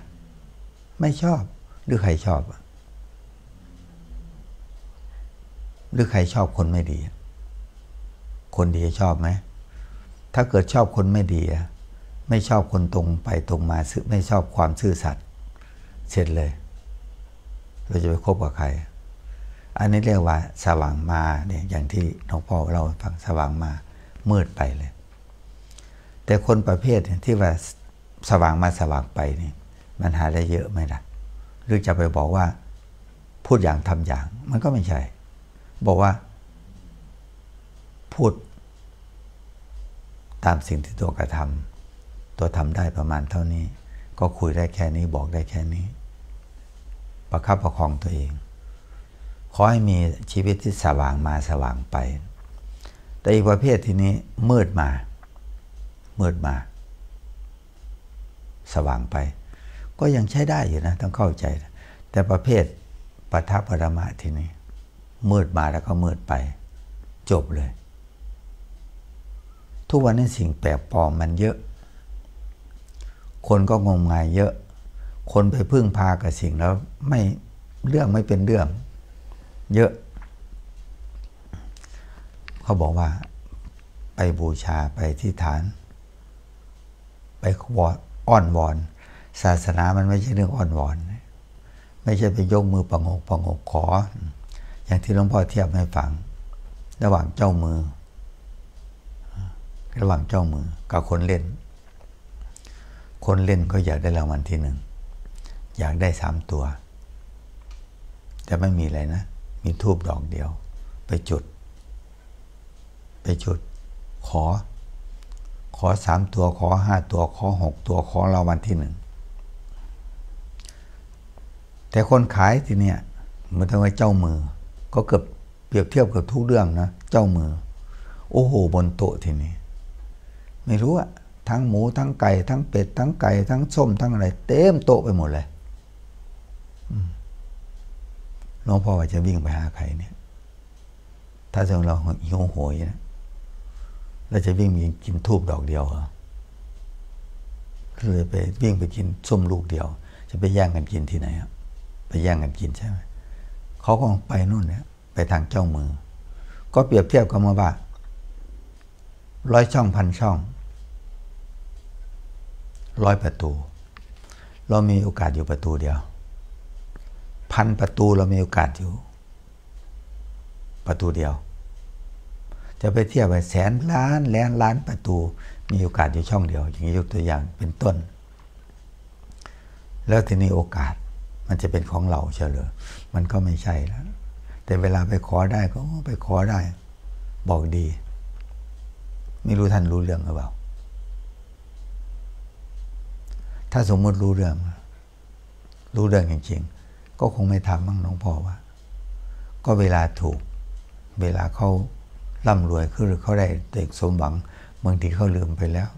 ไม่ชอบหรือใครชอบ หรือใครชอบคนไม่ดี คนดีชอบไหม ถ้าเกิดชอบคนไม่ดี ไม่ชอบคนตรงไปตรงมาซื่อไม่ชอบความซื่อสัตย์เสร็จเลย เราจะไปคบกับใคร อันนี้เรียกว่าสว่างมาเนี่ยอย่างที่หลวงพ่อเราฟังสว่างมามืดไปเลย แต่คนประเภทที่ว่าสว่างมาสว่างไปนี่มันหาได้เยอะไหมล่ะหรือจะไปบอกว่าพูดอย่างทำอย่าง มันก็ไม่ใช่ บอกว่า พูด ตามสิ่งที่ตัวกระทำตัวทำได้ประมาณเท่านี้ ก็คุยได้แค่นี้บอกได้แค่นี้ ประคับประคองตัวเอง ขอให้มีชีวิตที่สว่างมาสว่างไป แต่อีกประเภททีนี้มืดมา มืดมา สว่างไป ก็ยังใช้ได้อยู่นะ ต้องเข้าใจ แต่ประเภทปทัปรมะทีนี้มืดมาแล้วก็มืดไป จบเลย ทุกวันนี้สิ่งแปลกปลอมมันเยอะ คนก็งมงายเยอะ คนไปพึ่งพากับสิ่งแล้วไม่เรื่องไม่เป็นเรื่อง เยอะ เขาบอกว่าไปบูชาไปที่ฐาน ไปวอนอ้อนวอน ศาสนามันไม่ใช่เรื่องอ้อนวอน ไม่ใช่ไปยกมือประงกประงกขอ อย่างที่หลวงพ่อเทียบให้ฟัง ระหว่างเจ้ามือ ระหว่างเจ้ามือกับคนเล่น คนเล่นก็อยากได้รางวัลที่หนึ่ง อยากได้สามตัว แต่ไม่มีอะไรนะ มีทูบดอกเดียว ไปจุด ไปจุด ขอ ขอสามตัว ขอห้าตัว ขอหกตัว ขอรางวัลที่หนึ่ง แต่คนขายทีเนี้ยมันต้องไว้เจ้ามือ ก็เกือบเปรียบเทียบกับทุกเรื่องนะ เจ้ามือ โอ้โห บนโต๊ะทีนี้ ไม่รู้อะทั้งหมูทั้งไก่ทั้งเป็ดทั้งไก่ทั้งส้มทั้งอะไร เต็มโต๊ะไปหมดเลยหลวงพ่อว่าจะวิ่งไปหาใครเนี่ย ถ้าเราหิวโหยนะเราจะวิ่งไปกินทูบดอกเดียวเหรอเลยไปวิ่งไปกินส้มลูกเดียว จะไปแย่งกันกินที่ไหนครับไปแย่งกันกินใช่ไหมเขาก็ไปนู่นเนี่ยไปทางเจ้ามือ ก็เปรียบเทียบกันมาว่าร้อยช่องพันช่อง ร้อยประตู เรามีโอกาสอยู่ประตูเดียว พันประตูเรามีโอกาสอยู่ ประตูเดียว จะไปเทียบไปแสนล้านแลนล้านประตู มีโอกาสอยู่ช่องเดียว อย่างนี้ยกตัวอย่างเป็นต้น แล้วทีนี้โอกาสมันจะเป็นของเราเฉลยมันก็ไม่ใช่แล้ว แต่เวลาไปขอได้ก็ไปขอได้ บอกดี ไม่รู้ท่านรู้เรื่องหรือเปล่า ถ้าสมมติรู้เรื่อง รู้เรื่องจริงๆ ก็คงไม่ทำบ้างน้องพ่อว่า ก็เวลาถูก เวลาเขาร่ำรวยคือเขาได้เด็กสมหวังบางทีเขาลืมไปแล้ว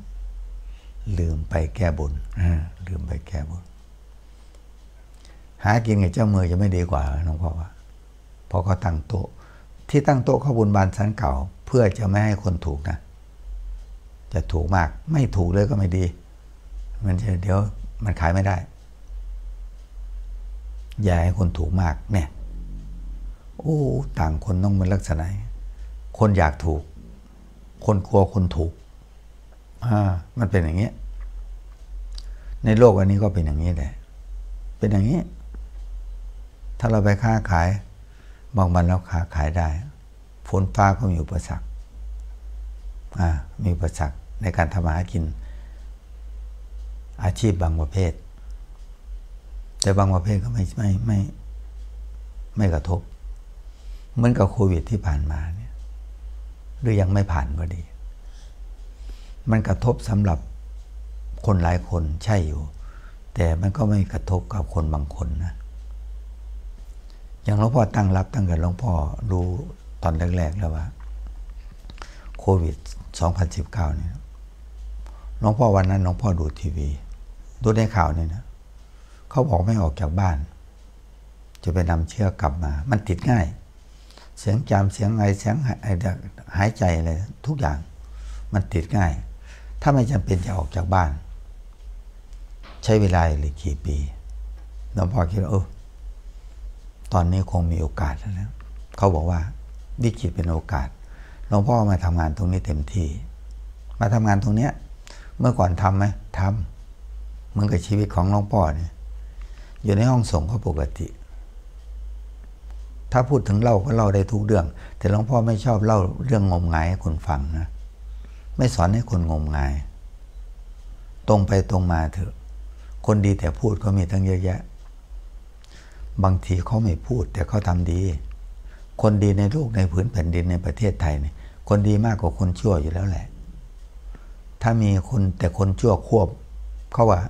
ลืมไปแก้บุญลืมไปแก้บุญหากินกับเจ้ามือจะไม่ดีกว่าน้องพ่อว่าเพราะเขาตั้งโต๊ะ ที่ตั้งโต๊ะเขาบุญบานสันเก่า เพื่อจะไม่ให้คนถูกนะ จะถูกมาก ไม่ถูกเลยก็ไม่ดี มันจะเดี๋ยวมันขายไม่ได้ อย่าให้คนถูกมากเนี่ย โอ้ต่างคนต้องเป็นลักษณะ คนอยากถูก คนกลัวคนถูกอ่ามันเป็นอย่างนี้ในโลกอันนี้ก็เป็นอย่างนี้แหละ เป็นอย่างนี้ ถ้าเราไปค้าขายบางวันเราค้าขายได้ ฝนฟ้าก็มีอุปสรรค อ่า มีอุปสรรคในการทำมาหากิน อาชีพบางประเภท แต่บางประเภทก็ไม่ไม่ไม่ไม่กระทบ เหมือนกับโควิดที่ผ่านมาเนี่ยหรือยังไม่ผ่านก็ดี มันกระทบสำหรับคนหลายคนใช่อยู่ แต่มันก็ไม่กระทบกับคนบางคนนะอย่างหลวงพ่อตั้งรับตั้งแต่หลวงพ่อรู้ตอนแรกๆแล้วว่าโควิด 2019 เนี่ยหลวงพ่อวันนั้นหลวงพ่อดูทีวี ดูในข่าวเนี่ยนะเขาบอกไม่ออกจากบ้าน จะไปนำเชื้อกลับมา มันติดง่าย เสียงจามเสียงไอเสียงหายใจอะไรทุกอย่าง มันติดง่าย ถ้าไม่จำเป็นจะออกจากบ้าน ใช้เวลาหรือกี่ปีหลวงพ่อคิดว่าเออตอนนี้คงมีโอกาสแล้วเขาบอกว่าวิกฤตเป็นโอกาสหลวงพ่อมาทำงานตรงนี้เต็มที่ มาทำงานตรงเนี้ย เมื่อก่อนทำไหมทำ เหมือนกับชีวิตของหลวงพ่อเนี่ยอยู่ในห้องส่งก็ปกติ ถ้าพูดถึงเล่าก็เล่าได้ทุกเรื่อง แต่หลวงพ่อไม่ชอบเล่าเรื่องงมงายให้คนฟังนะ ไม่สอนให้คนงมงาย ตรงไปตรงมาเถอะ คนดีแต่พูดก็มีตั้งเยอะแยะ บางทีเขาไม่พูดแต่เขาทำดี คนดีในโลกในพื้นแผ่นดินในประเทศไทยเนี่ย คนดีมากกว่าคนชั่วอยู่แล้วแหละ ถ้ามีคนแต่คนชั่วควบเขาว่า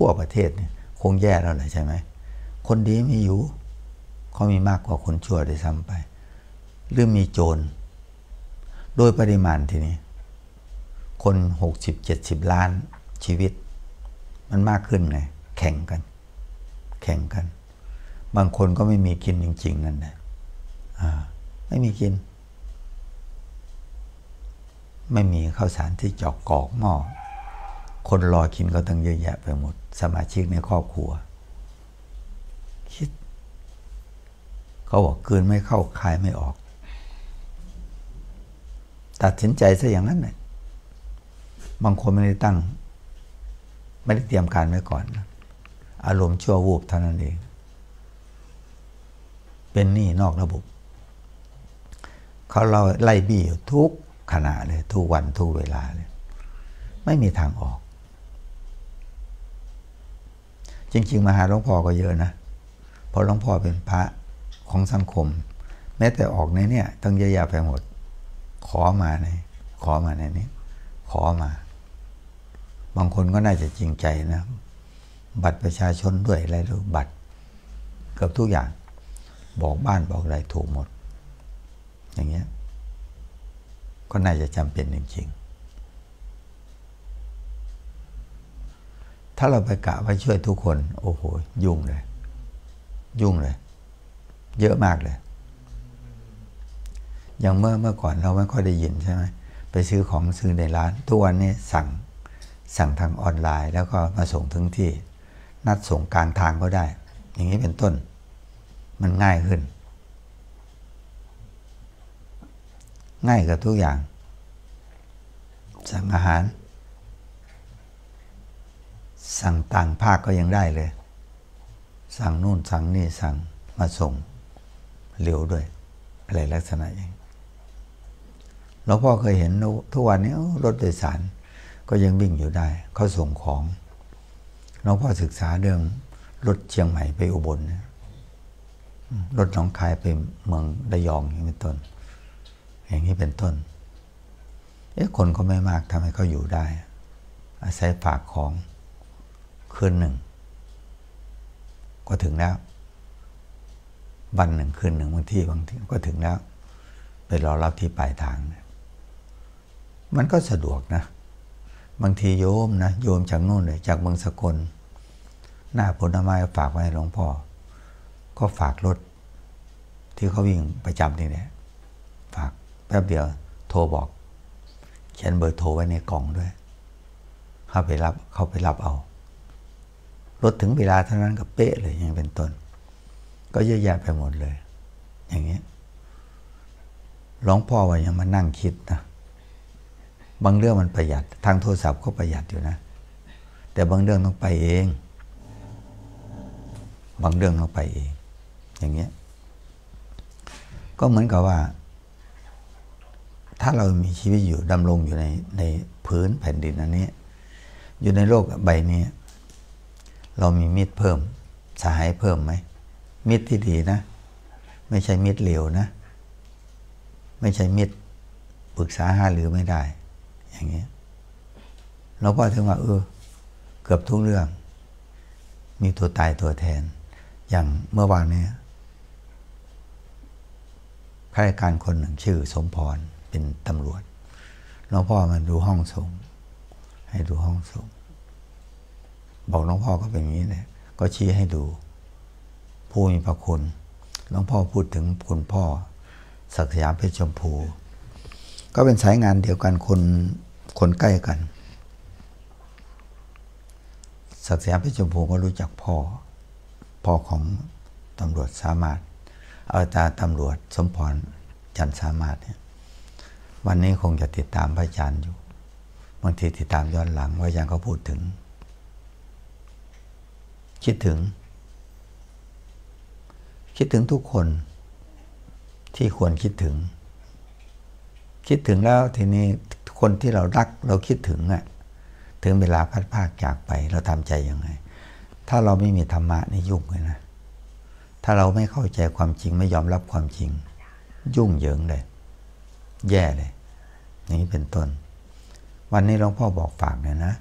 ทั่วประเทศเนี่ยคงแย่แล้วแหละใช่ไหม คนดีไม่อยู่เขามีมากกว่าคนชั่วได้ซ้ำไป หรือมีโจร โดยปริมาณทีนี้ คนหกสิบเจ็ดสิบล้านชีวิต มันมากขึ้นไงแข่งกัน แข่งกัน บางคนก็ไม่มีกินจริง ๆ นั่นแหละไม่มีกิน ไม่มีข้าวสารที่จอกกอกหม้อ คนรอกินก็ตั้งเยอะแยะไปหมด สมาชิกในครอบครัว คิดเขาบอกคืนไม่เข้าคายไม่ออก ตัดสินใจซะอย่างนั้นเลยบางคนไม่ได้ตั้ง ไม่ได้เตรียมการไว้ก่อนอารมณ์ชั่ววูบเท่านั้นเอง เป็นหนี้นอกระบบ เขาเราไล่บี้อยู่ทุกขณะเลย ทุกวันทุกเวลาเลย ไม่มีทางออก จริง ๆ มาหาหลวงพ่อก็เยอะนะ เพราะหลวงพ่อเป็นพระของสังคม แม้แต่ออกในเนี่ยต้องเยอะๆไปหมด ขอมาในขอมาในนี้ ขอมา บางคนก็น่าจะจริงใจนะ บัตรประชาชนด้วยอะไรรือบัตร เกือบทุกอย่าง บอกบ้านบอกอะไรถูกหมด อย่างเงี้ยก็น่าจะจำเป็นจริงๆ ถ้าเราไปกะไปช่วยทุกคน โอ้โห ยุ่งเลย ยุ่งเลย เยอะมากเลย อย่างเมื่อเมื่อก่อนเราไม่ค่อยได้ยินใช่ไหมไปซื้อของซื้อในร้าน ทุกวันนี้สั่งสั่งทางออนไลน์ แล้วก็มาส่งถึงที่ นัดส่งกลางทางก็ได้ อย่างนี้เป็นต้น มันง่ายขึ้น ง่ายกับทุกอย่าง สั่งอาหาร สั่งต่างภาคก็ยังได้เลย สั่งนู่นสั่งนี่สั่งมาส่งเร็วด้วย อะไรลักษณะอย่างหลวงพ่อเคยเห็นทุกวันนี้รถโดยสารก็ยังวิ่งอยู่ได้ เขาส่งของหลวงพ่อศึกษาเรื่องรถเชียงใหม่ไปอุบลรถหนองคายไปเมืองระยองอย่างนี้เป็นต้น อย่างนี้เป็นต้น เอ๊ะคนก็ไม่มากทำให้เขาอยู่ได้ อาศัยฝากของ คืนหนึ่ง ก็ถึงแล้ว วันหนึ่งคืนหนึ่งบางที่บางทีก็ถึงแล้ว ไปรอรับที่ปลายทางมันก็สะดวกนะ บางทีโยมนะ โยมจากนู่นเลยจากเมืองสกล หน้าผลไม้ฝากไว้หลวงพ่อ ก็ฝากรถ ที่เขาวิ่งประจำนี่เนี่ยฝากแป๊บเดียวโทรบอก เขียนเบอร์โทรไว้ในกล่องด้วย เข้าไปรับเข้าไปรับเอา รถถึงเวลาเท่านั้นก็เป๊ะเลยอย่างเป็นต้น ก็เยอะแยะไปหมดเลย อย่างนี้หลวงพ่อว่ายังมานั่งคิดนะบางเรื่องมันประหยัด ทางโทรศัพท์ก็ประหยัดอยู่นะ แต่บางเรื่องต้องไปเอง บางเรื่องต้องไปเอง อย่างเงี้ยก็เหมือนกับว่า ถ้าเรามีชีวิตอยู่ดำรงอยู่ในในพื้นแผ่นดินอันนี้ อยู่ในโลกใบนี้ เรามีมิตรเพิ่มสหายเพิ่มไหมมิตรที่ดีนะ ไม่ใช่มิตรเลวนะ ไม่ใช่มิตรปรึกษาหาหรือไม่ได้ อย่างเงี้ยเราก็ถึงว่าเออเกือบทุกเรื่อง มีตัวตายตัวแทน อย่างเมื่อวานนี้ข้าราชการคนหนึ่งชื่อสมพรเป็นตำรวจหลวงพ่อมาดูห้องส่งให้ดูห้องส่ง บอกหลวงพ่อก็เป็นอย่างนี้เลยก็ชี้ให้ดู ผู้มีพระคุณหลวงพ่อพูดถึงคุณพ่อ ศักดิ์ยามเพชรชมพู ก็เป็นสายงานเดียวกันคนคนใกล้กัน ศักดิ์สยามเพชรชมพูก็รู้จักพ่อ พ่อของตำรวจสามารถอาจารย์ตำรวจสมพรจันสามารถเนี่ยวันนี้คงจะติดตามพระอาจารย์อยู่บางทีติดตามย้อนหลังว่าอาจารย์เขาพูดถึง คิดถึง คิดถึงทุกคนที่ควรคิดถึง คิดถึงแล้วทีนี้คนที่เรารักเราคิดถึงอะถึงเวลาพัดภาคจากไปเราทำใจยังไง ถ้าเราไม่มีธรรมะนี่ยุ่งเลยนะ ถ้าเราไม่เข้าใจความจริงไม่ยอมรับความจริง ยุ่งเหยิงเลย แย่เลย อย่างนี้เป็นต้น วันนี้หลวงพ่อบอกฝากเนี่ยนะ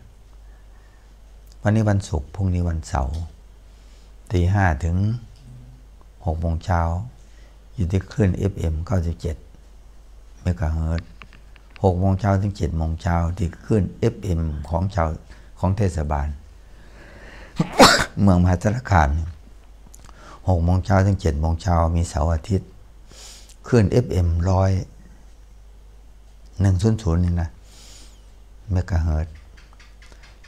วันนี้วันศุกร์พรุ่งนี้วันเสาร์ตีห้าถึงหกโมงเช้าอยู่ที่คลื่น FM 97เมกะเฮิรตหกโมงเช้าถึงเจ็ดโมงเช้าที่คลื่น FM ของชาวของเทศบาล เมืองมหาสารคามหกโมงเช้าถึงเจ็ดโมงเช้ามีเสาร์อาทิตย์คลื่น FM ร้อยหนึ่งศูนย์ศูนย์นี่นะเมกะเฮิรต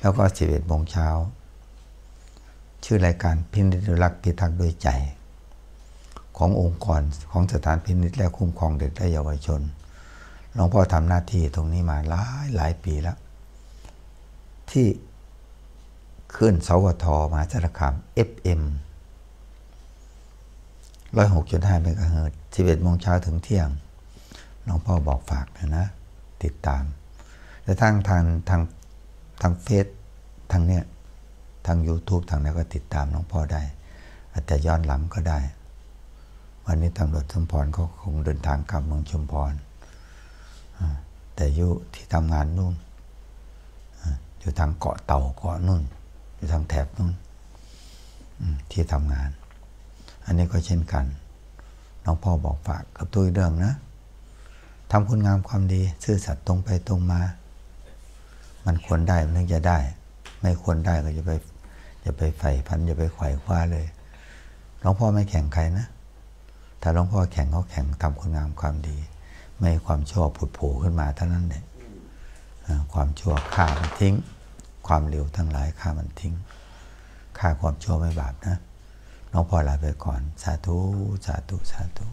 แล้วก็สิบเอ็ดโมงเช้า ชื่อรายการพินิจรักพิทักษ์ด้วยใจ ขององค์กรของสถานพินิจและคุ้มครองเด็กและเยาวชนหลวงพ่อทำหน้าที่ตรงนี้มาหลายหลายปีแล้ว ที่ขึ้นสวทมหาสารคาม FM ร้อยหกจุดห้าเมกะเฮิรตสิบเอ็ดโมงเช้าถึงเที่ยงหลวงพ่อบอกฝากนะนะ ติดตาม แต่ทางทางทาง ทางเฟซทางเนี้ยทาง YouTube ทางนี้ก็ติดตามหลวงพ่อได้ อาจจะย้อนหลังก็ได้ วันนี้ตำรวจชุมพรเขาคงเดินทางกลับเมืองชุมพรแต่อยู่ที่ทำงานนู่นอยู่ทางเกาะเต่าเกาะนู่น อยู่ทางแถบนู่นที่ทำงาน อันนี้ก็เช่นกันน้องพ่อบอกฝากกับตัวเรื่องนะทำคุณงามความดี ซื่อสัตย์ตรงไปตรงมา มันควรได้มันถึงจะได้ ไม่ควรได้ก็จะไปจะไปใฝ่พันจะไปไขว่คว้าเลยหลวงพ่อไม่แข่งใครนะ ถ้าหลวงพ่อแข่งเขาแข่งทำคุณงามความดี ไม่ความชั่วผุดโผล่ขึ้นมาเท่านั้นเองความชั่วฆ่ามันทิ้ง ความเร็วทั้งหลายฆ่ามันทิ้งฆ่าความชั่วไม่บาปนะหลวงพ่อลาไปก่อน สาธุ สาธุ สาธุ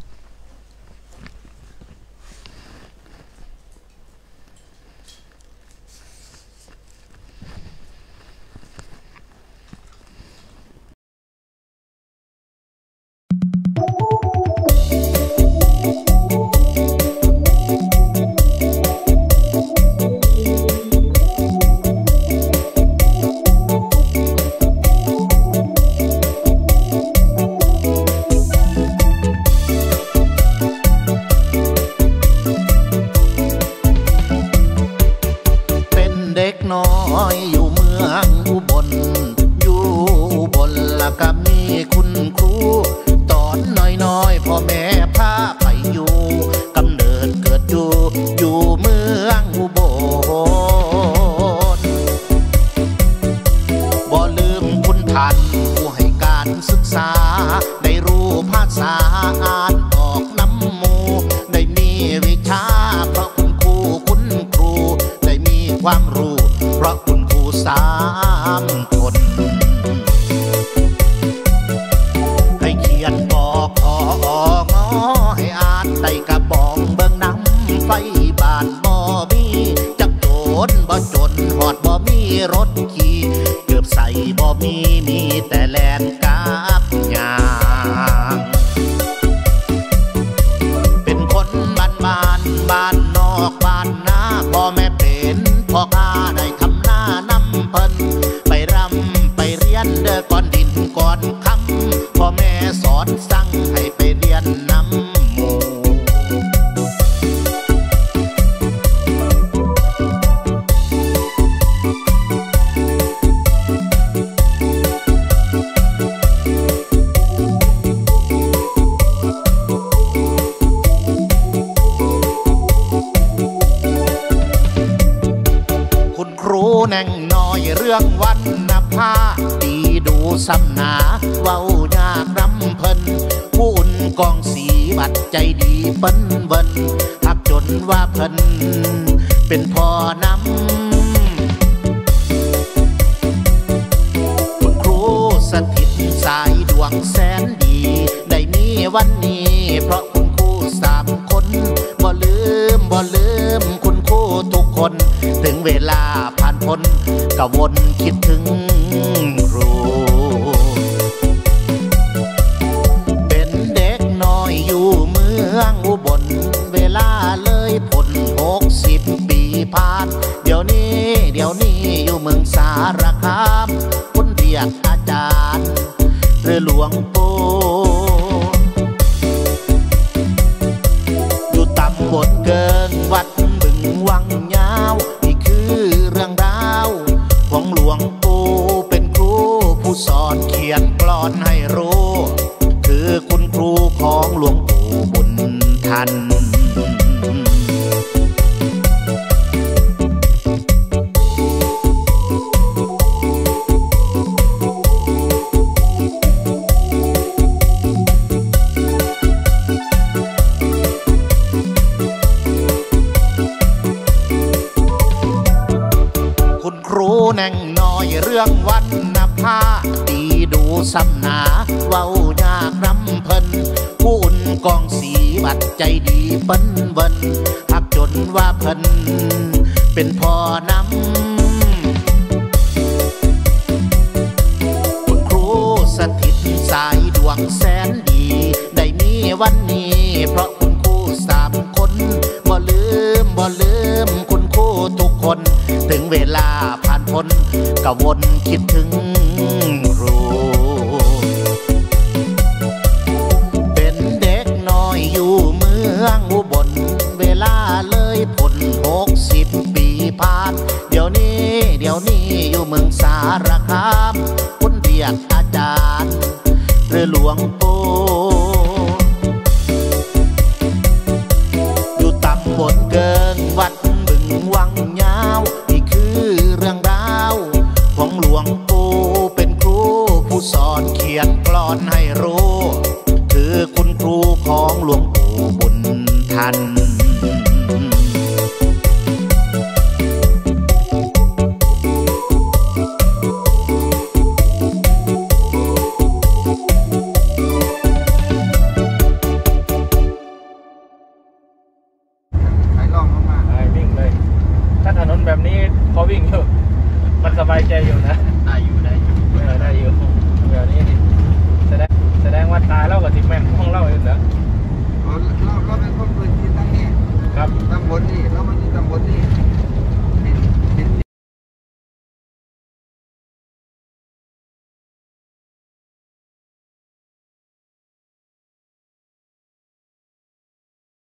คน ถึงเวลาผ่านพ้นก็วนคิดถึงครู เป็นเด็กน้อยอยู่เมืองอุบล เวลาเลยผลหกสิบปีผ่าน เดี๋ยวนี้เดี๋ยวนี้อยู่เมืองสารคามคุณเรียกอาจารย์หรือหลวง ถึงเวลาผ่านพ้นก็วนคิดถึงครูเป็นเด็กน้อยอยู่เมืองอุบลเวลาเลยผลหกสิบปีผ่าน เดี๋ยวนี้เดี๋ยวนี้อยู่เมืองสารคามคุณเรียกอาจารย์ หรือหลวง